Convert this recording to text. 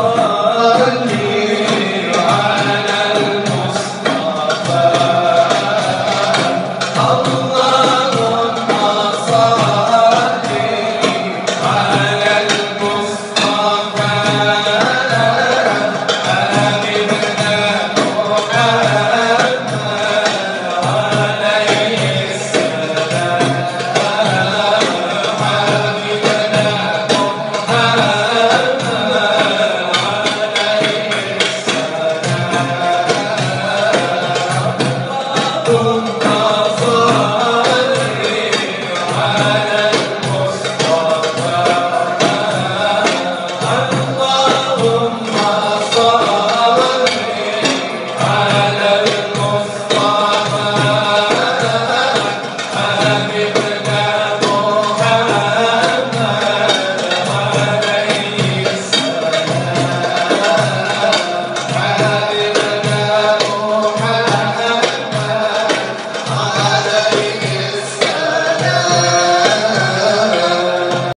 아 走。